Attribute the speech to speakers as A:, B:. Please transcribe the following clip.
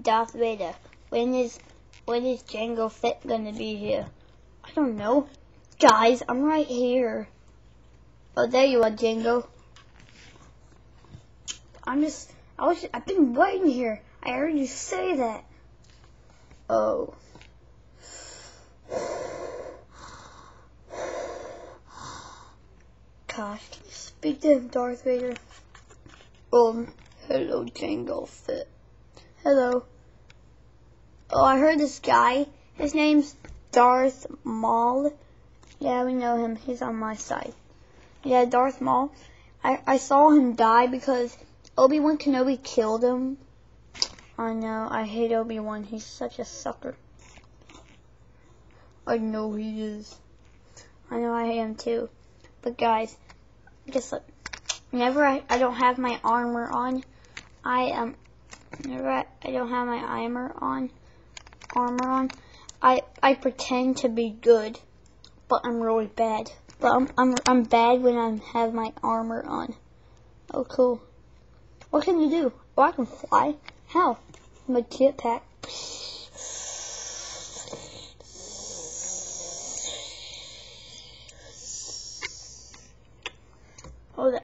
A: Darth Vader. When is when is Jango Fett gonna be here? I don't know. Guys, I'm right here. Oh, there you are, Jango. I'm just, I was, I've been waiting here. I heard you say that. Oh. Gosh, can you speak to him, Darth Vader? Um, hello, Jango Fett. Hello. Oh, I heard this guy. His name's Darth Maul. Yeah, we know him. He's on my side. Yeah, Darth Maul. I, I saw him die because Obi-Wan Kenobi killed him. I know. I hate Obi-Wan. He's such a sucker. I know he is. I know I am too. But guys, just look. Whenever I, I don't have my armor on, I um, Right, I don't have my armor on. Armor on. I I pretend to be good, but I'm really bad. But I'm I'm I'm bad when I have my armor on. Oh, cool. What can you do? Oh, I can fly. How? My jetpack. Oh, that.